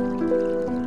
Música